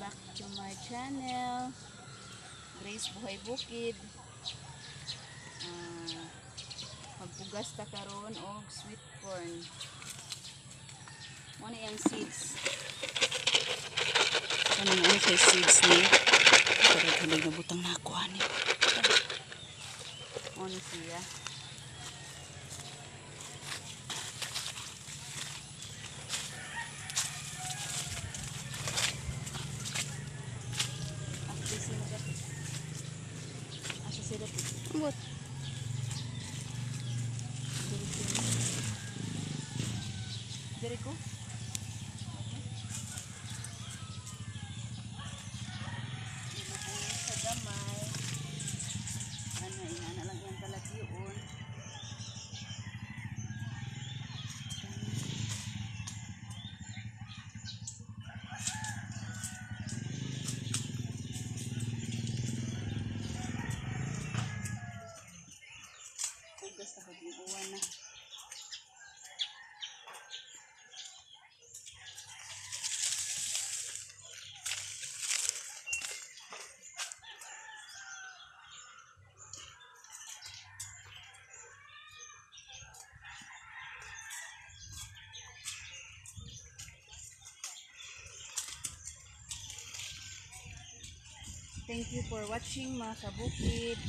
back to my channel. Grace Buhay Bukid. Ah, magpugas ta karon og sweet corn. Mo ni ang seeds. Kanang ano kay seeds ni? Pero hindi na butang nakuha ni. Mo ni siya. Dati? Ambot. Na. Thank you for watching mga kabukid.